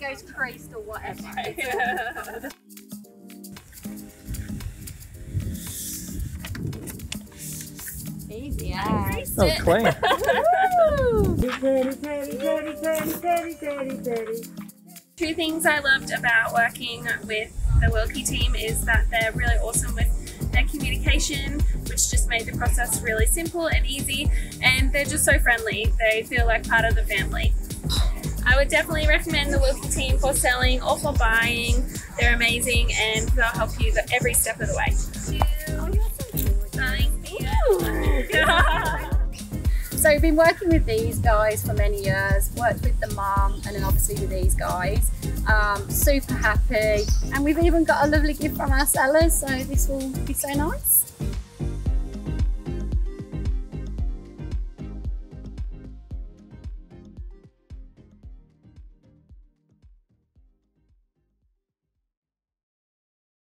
goes creased or whatever. Easy, yeah. Oh, clean. Two things I loved about working with the Wilkie team is that they're really awesome with their communication, which just made the process really simple and easy, and they're just so friendly. They feel like part of the family. I would definitely recommend the Wilkie team for selling or for buying. They're amazing and they'll help you every step of the way. So we've been working with these guys for many years, worked with the mum and then obviously with these guys. Um, super happy. And we've even got a lovely gift from our sellers, so this will be so nice.